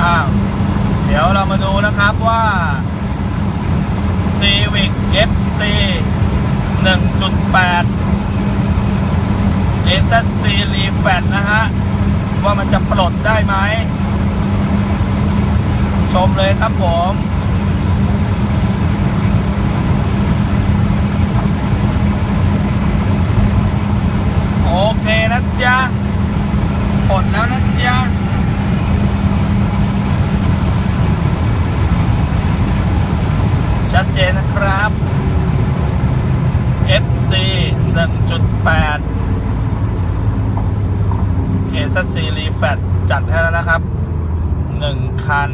อ้าวเดี๋ยวเรามาดูนะครับว่า Civic FC 1.8 SSC r e f a t นะฮะ ว่ามันจะปลดได้ไหม ชมเลยครับผม โอเคนะจ๊ะปลดแล้วนะจ๊ะ ชัดเจนนะครับ FC 1.8 AZC Re Flash จัดให้แล้วนะครับ 1 คัน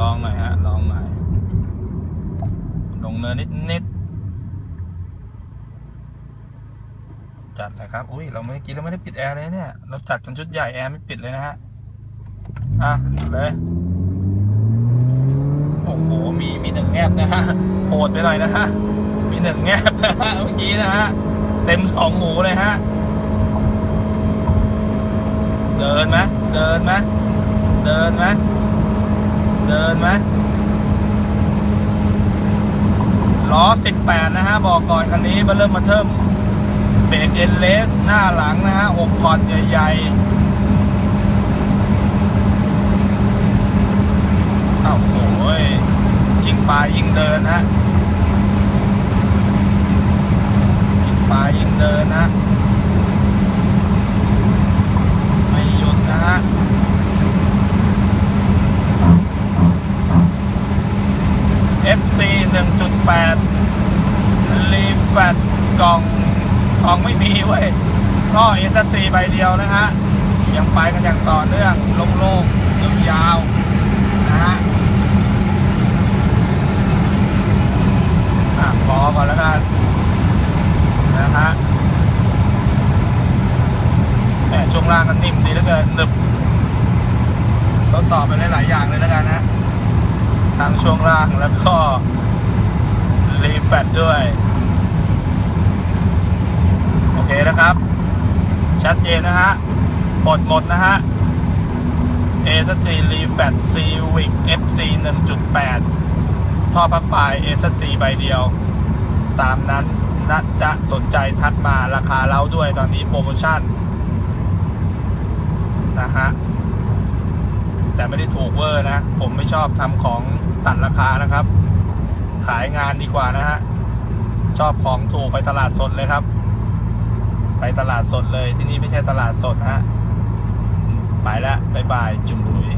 ลองหน่อยฮะ ลองหน่อย ลงเนินนิดนิดๆจัดนะครับ อุ้ย เราไม่อกี้เราไม่ได้ปิดแอร์เลยเนี่ย เราจัดกันชุดใหญ่แอร์ไม่ปิดเลยนะฮะ อะ เลย โอ้โหมีมีหนึ่งแงบนะฮะโหดไปหน่อยนะฮะมีหนึ่งแงบนะฮะเมื่อกี้นะฮะเต็มสองหมูเลยฮะเดินไหมเดินไหมเดินไหมเดินไหมล้อ 18 นะฮะ บอกก่อนคันนี้มาเริ่มมาเทิมเบรกเอ็นเลส หน้าหลังนะฮะ6พอร์ตใหญ่ ๆอ้าวโอ้ยยิง ปลายิงเดินฮะยิงปลายิงเดินนะไม่หยุดนะฮะ FC 1.8รีแฟตกล่องกล่องไม่มีเว้ยก็เอสซีใบเดียวนะฮะยังไปกันอย่างต่อเนื่องโล่งๆยาวๆนะฮะพอก่อนแล้วกัน นะฮะแหมช่วง ล่างก็นิ่มดีเหลือเกินหนึบทดสอบไปหลายๆอย่างเลยแล้วกันนะทั้งช่วงล่างแล้วก็รีแฟตด้วย โอเคนะครับ ชัดเจนนะฮะปลดหมดนะฮะ a อ c รีแฟต Civic FC 1.8 ท่อพักปลาย a อ c ใบเดียว ตามนั้นนะจะสนใจทักมาราคาเล้าด้วยตอนนี้โปรโมชั่น นะฮะ แต่ไม่ได้ถูกเวอร์นะ ผมไม่ชอบทำของตัดราคานะครับ ขายงานดีกว่านะฮะ ชอบของถูกไปตลาดสดเลยครับ ไปตลาดสดเลยที่นี่ไม่ใช่ตลาดสดนะฮะ ไปแล้วบ๊ายบาย จุ่มบุย